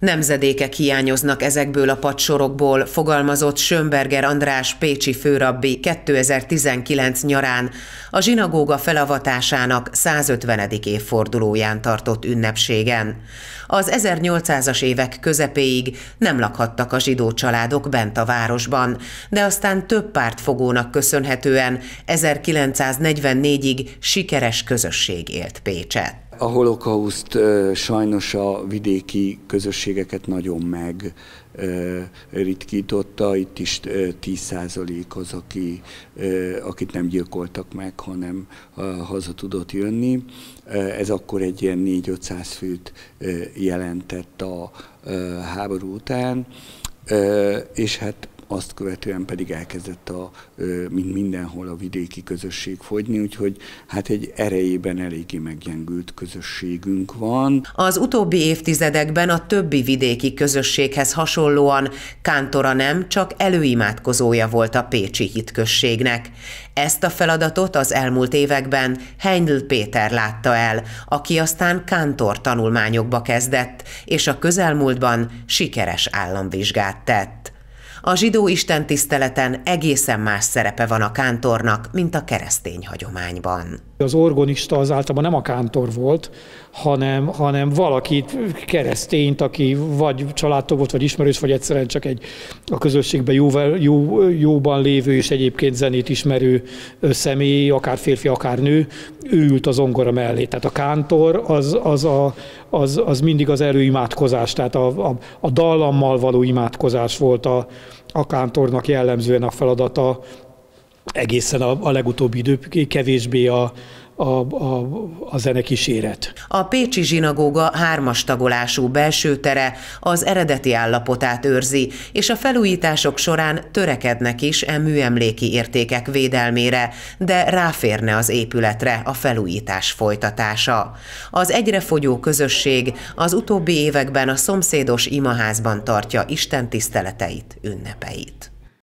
Nemzedékek hiányoznak ezekből a padsorokból, fogalmazott Schönberger András Pécsi főrabbi 2019 nyarán a zsinagóga felavatásának 150. évfordulóján tartott ünnepségen. Az 1800-as évek közepéig nem lakhattak a zsidó családok bent a városban, de aztán több pártfogónak köszönhetően 1944-ig sikeres közösség élt Pécset. A holokauszt sajnos a vidéki közösségeket nagyon meg ritkította. Itt is 10% az, aki, akit nem gyilkoltak meg, hanem haza tudott jönni. Ez akkor egy ilyen 4-500 főt jelentett a háború után, és hát azt követően pedig elkezdett a, mint mindenhol a vidéki közösség fogyni, úgyhogy hát egy erejében eléggé meggyengült közösségünk van. Az utóbbi évtizedekben a többi vidéki közösséghez hasonlóan Kántora nem csak előimádkozója volt a Pécsi hitközségnek. Ezt a feladatot az elmúlt években Heindl Péter látta el, aki aztán kántor tanulmányokba kezdett, és a közelmúltban sikeres államvizsgát tett. A zsidó istentiszteleten egészen más szerepe van a kántornak, mint a keresztény hagyományban. Az orgonista az általában nem a kántor volt, hanem, hanem valakit, keresztényt, aki vagy családtag volt, vagy ismerős, vagy egyszerűen csak egy a közösségben jó, jó, jóban lévő és egyébként zenét ismerő személy, akár férfi, akár nő, ült az ongora mellé. Tehát a kántor az, az, a, az, az mindig az erőimádkozás, tehát a, a, a dallammal való imádkozás volt a, a kántornak jellemzően a feladata, egészen a, a legutóbbi idő, kevésbé a, a, a, a zenekíséret. A Pécsi zsinagóga hármas tagolású belső tere az eredeti állapotát őrzi, és a felújítások során törekednek is e műemléki értékek védelmére, de ráférne az épületre a felújítás folytatása. Az egyre fogyó közösség az utóbbi években a szomszédos imaházban tartja Isten tiszteleteit, ünnepeit.